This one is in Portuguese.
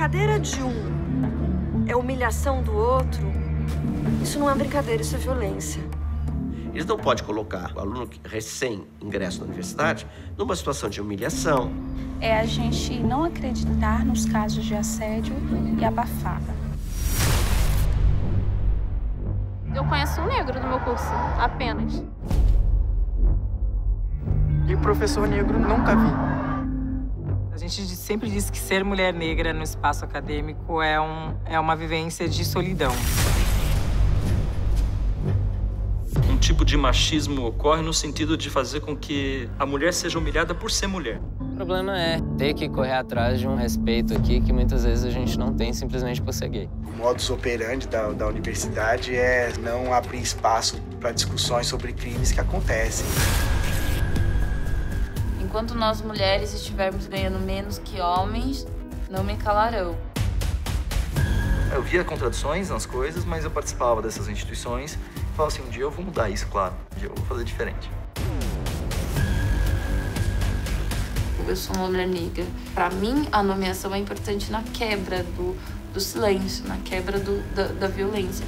brincadeira de um é humilhação do outro, isso não é brincadeira, isso é violência. Eles não podem colocar o aluno recém-ingresso na universidade numa situação de humilhação. É a gente não acreditar nos casos de assédio e abafar. Eu conheço um negro no meu curso, apenas. E professor negro nunca vi. A gente sempre diz que ser mulher negra no espaço acadêmico é, um, é uma vivência de solidão um tipo de machismo ocorre no sentido de fazer com que a mulher seja humilhada por ser mulher. O problema é ter que correr atrás de um respeito aqui que muitas vezes a gente não tem simplesmente por ser gay. O modus operandi da, da universidade é não abrir espaço para discussões sobre crimes que acontecem. Enquanto nós mulheres estivermos ganhando menos que homens, não me calarão. Eu via contradições nas coisas, mas eu participava dessas instituições e falava assim, um dia eu vou mudar isso, claro. Um dia eu vou fazer diferente. Eu sou uma mulher negra. Para mim, a nomeação é importante na quebra do, do silêncio, na quebra do, da, da violência.